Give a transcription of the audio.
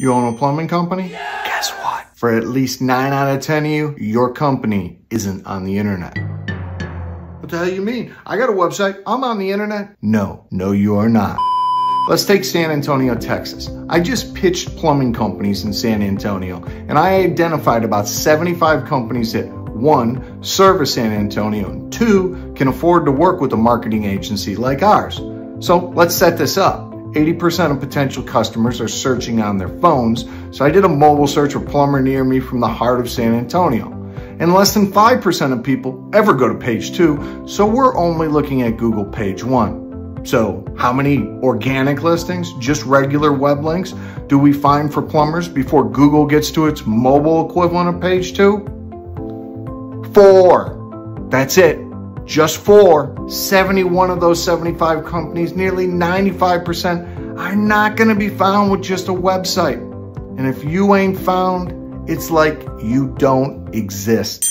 You own a plumbing company? Guess what? For at least 9 out of 10 of you, your company isn't on the internet. What the hell you mean? I got a website. I'm on the internet. No, no you are not. Let's take San Antonio, Texas. I just pitched plumbing companies in San Antonio and I identified about 75 companies that one, service San Antonio, and two, can afford to work with a marketing agency like ours. So let's set this up. 80% of potential customers are searching on their phones, so I did a mobile search for plumber near me from the heart of San Antonio. And less than 5% of people ever go to page two, so we're only looking at Google page one. So how many organic listings, just regular web links, do we find for plumbers before Google gets to its mobile equivalent of page two? Four. That's it. Just four. 71 of those 75 companies, nearly 95%, are not going to be found with just a website. And if you ain't found, it's like you don't exist.